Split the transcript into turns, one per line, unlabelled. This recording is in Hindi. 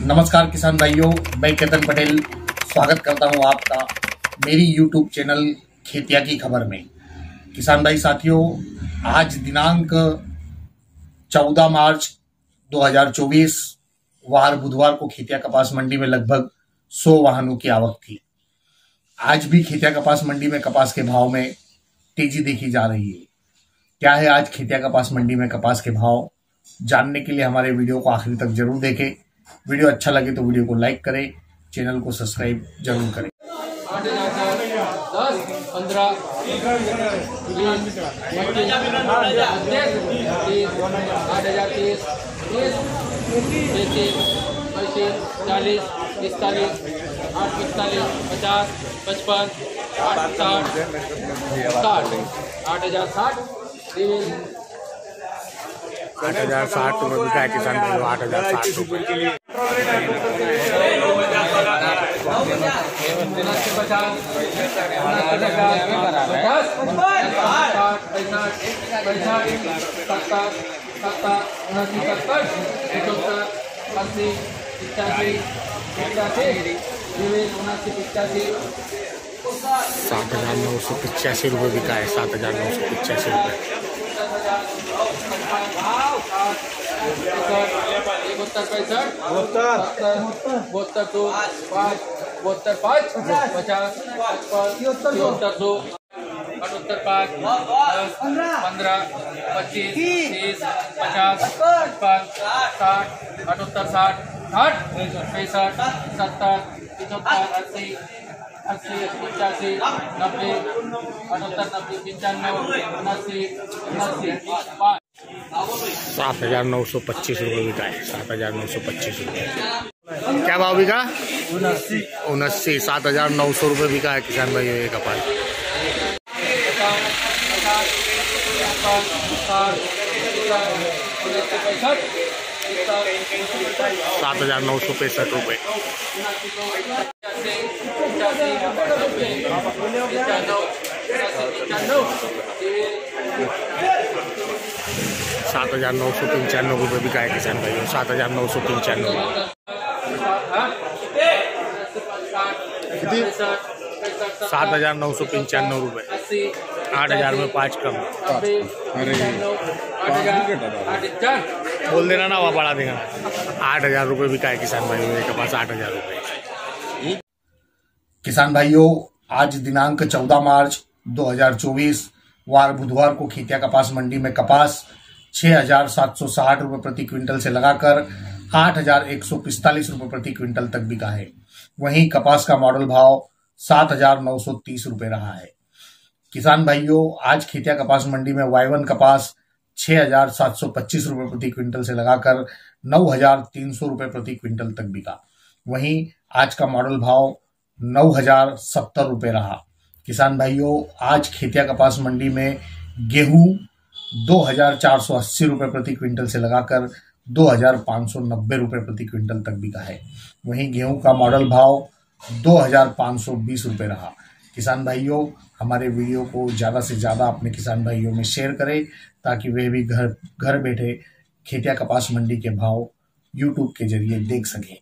नमस्कार किसान भाइयों, मैं केतन पटेल। स्वागत करता हूँ आपका मेरी यूट्यूब चैनल खेतिया की खबर में। किसान भाई साथियों, आज दिनांक 14 मार्च 2024 वार बुधवार को खेतिया कपास मंडी में लगभग 100 वाहनों की आवक थी। आज भी खेतिया कपास मंडी में कपास के भाव में तेज़ी देखी जा रही है। क्या है आज खेतिया कपास मंडी में कपास के भाव? जानने के लिए हमारे वीडियो को आखिरी तक ज़रूर देखें। वीडियो अच्छा लगे तो वीडियो को लाइक करें चैनल को सब्सक्राइब ज़रूर करें
दस पंद्रह आठ हज़ार तीस चालीस पिस्तालीस आठ पिस्तालीस पचास पचपन साठ साठ आठ हज़ार साठ
आठ हज़ार साठ रुपये बिका है किसान भाई आठ हज़ार साठ
अस्सी पिचासी पिचासी उनासी पिचासी
सात हज़ार नौ सौ पचासी रुपये बिका है सात हज़ार नौ सौ पचासी रुपये
इकहत्तर पैंसठ। बहत्तर। बहत्तर। दो पाँच। बहत्तर पाँच। पचास। तिहत्तर दो अठहत्तर पाँच। दस। पंद्रह। पच्चीस। तीस। पचास। पचपन। साठ। अठहत्तर साठ। साठ पैंसठ। सत्तर। पचहत्तर अस्सी। अस्सी पचासी। नब्बे। अठहत्तर नब्बे पंचानवे। उनासी। उनासी। पाँच।
सात हज़ार नौ सौ पच्चीस रुपये बिका है सात हज़ार नौ सौ पच्चीस रुपये। क्या भाव बिका? उनस्सी सात हज़ार नौ सौ रुपये बिका है किसान भाई, ये कपास सात हज़ार नौ सौ पैंसठ रुपये। सात हज़ार नौ सौ पंचानवे रुपये बिका है किसान भाई सात हज़ार नौ सौ पंचानवे सात हज़ार नौ सौ पंचानवे रुपये। आठ हज़ार में पाँच कम। अरे बोल देना ना वहाँ बढ़ा देगा आठ हज़ार रुपये बिका है किसान भाई मेरे के पास आठ हज़ार रुपये।
किसान भाइयों आज दिनांक 14 मार्च 2024 वार बुधवार को खेतिया कपास, मंडी में कपास, छह हज़ार सात सौ साठ रुपये प्रति क्विंटल से लगाकर आठ हज़ार एक सौ पिस्तालीस रुपये प्रति क्विंटल तक बिका है। वहीं कपास का मॉडल भाव सात हज़ार नौ सौ तीस रुपये रहा है। किसान भाइयों, आज खेतिया कपास, मंडी में वाइवन कपास छह हज़ार सात सौ पच्चीस रुपये प्रति क्विंटल से लगाकर नौ हज़ार तीन सौ रुपये प्रति क्विंटल तक बिका। वहीं आज का मॉडल भाव नौ हज़ार सत्तर रुपये रहा। किसान भाइयों, आज खेतिया कपास मंडी में गेहूँ दो हज़ार चार सौ अस्सी रुपये प्रति क्विंटल से लगाकर दो हज़ार पाँच सौ नब्बे रुपये प्रति क्विंटल तक बिका है। वहीं गेहूँ का मॉडल भाव दो हज़ार पाँच सौ बीस रहा। किसान भाइयों, हमारे वीडियो को ज़्यादा से ज़्यादा अपने किसान भाइयों में शेयर करें ताकि वे भी घर घर बैठे खेतिया कपास मंडी के भाव यूट्यूब के ज़रिए देख सकें।